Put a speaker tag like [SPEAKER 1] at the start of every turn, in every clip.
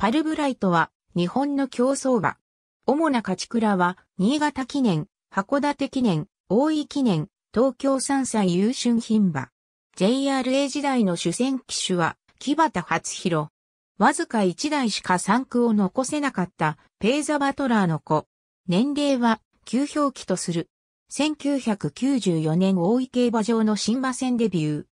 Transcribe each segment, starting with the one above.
[SPEAKER 1] パルブライトは日本の競走馬。主な勝ち倉は、新潟記念、函館記念、大井記念、東京3歳優春牝馬。JRA 時代の主戦騎手は、木畑初弘。わずか1台しか3区を残せなかったペーザバトラーの子。年齢は9表記とする。1994年大井競馬場の新馬戦デビュー。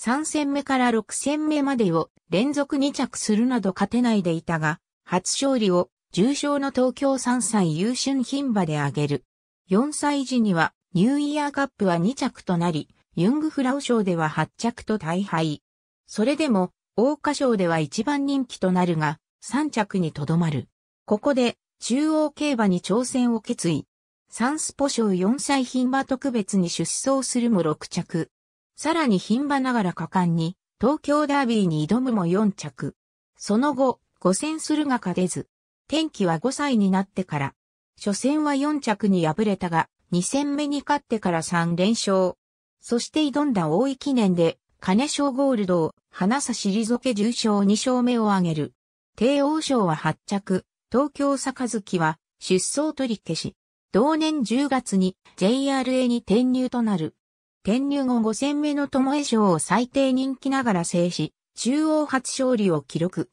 [SPEAKER 1] 3戦目から6戦目までを連続2着するなど勝てないでいたが、初勝利を重賞の東京3歳優春牝馬で挙げる。4歳時にはニューイヤーカップは2着となり、ユングフラウ賞では8着と大敗。それでも、桜花賞では一番人気となるが、3着にとどまる。ここで、中央競馬に挑戦を決意。サンスポ賞4歳牝馬特別に出走するも6着。さらに牝馬ながら果敢に、東京ダービーに挑むも4着。その後、5戦するが勝てず。天気は5歳になってから。初戦は4着に敗れたが、2戦目に勝ってから3連勝。そして挑んだ大井記念で、金賞ゴールドを、花さ退け重賞2勝目を挙げる。帝王賞は8着、東京杯は出走取り消し。同年10月に JRA に転入となる。転入後5戦目の巴賞を最低人気ながら制し、中央初勝利を記録。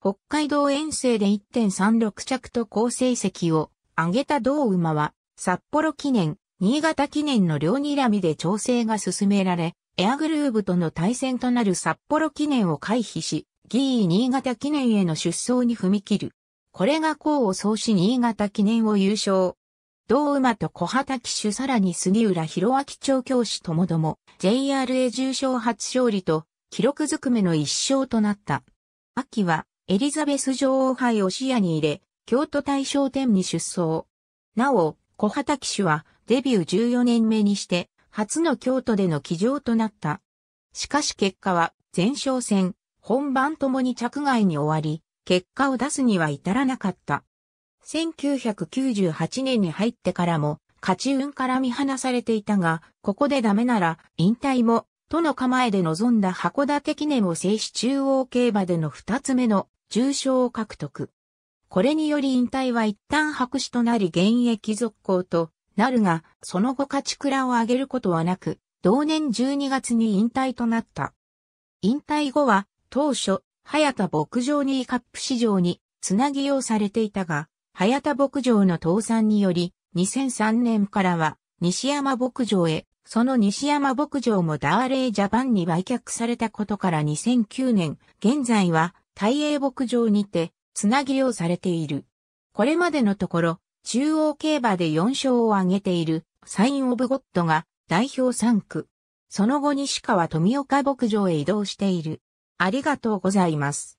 [SPEAKER 1] 北海道遠征で1.36着と好成績を挙げた同馬は、札幌記念、新潟記念の両睨みで調整が進められ、エアグルーブとの対戦となる札幌記念を回避し、ギー新潟記念への出走に踏み切る。これが功を奏し新潟記念を優勝。同馬と小畑騎手さらに杉浦博明調教師ともども JRA 重賞初勝利と記録ずくめの一勝となった。秋はエリザベス女王杯を視野に入れ、京都大賞典に出走。なお、小畑騎手はデビュー14年目にして初の京都での騎乗となった。しかし結果は前哨戦、本番ともに着外に終わり、結果を出すには至らなかった。1998年に入ってからも勝ち運から見放されていたが、ここでダメなら引退も、との構えで臨んだ函館記念を制し中央競馬での二つ目の重賞を獲得。これにより引退は一旦白紙となり現役続行となるが、その後勝ち倉を上げることはなく、同年12月に引退となった。引退後は、当初、早田牧場にカップ市場につなぎ用されていたが、早田牧場の倒産により、2003年からは西山牧場へ、その西山牧場もダーレイジャパンに売却されたことから2009年、現在は大英牧場にて、つなぎをされている。これまでのところ、中央競馬で4勝を挙げているサインオブゴッドが代表3区。その後西川富岡牧場へ移動している。ありがとうございます。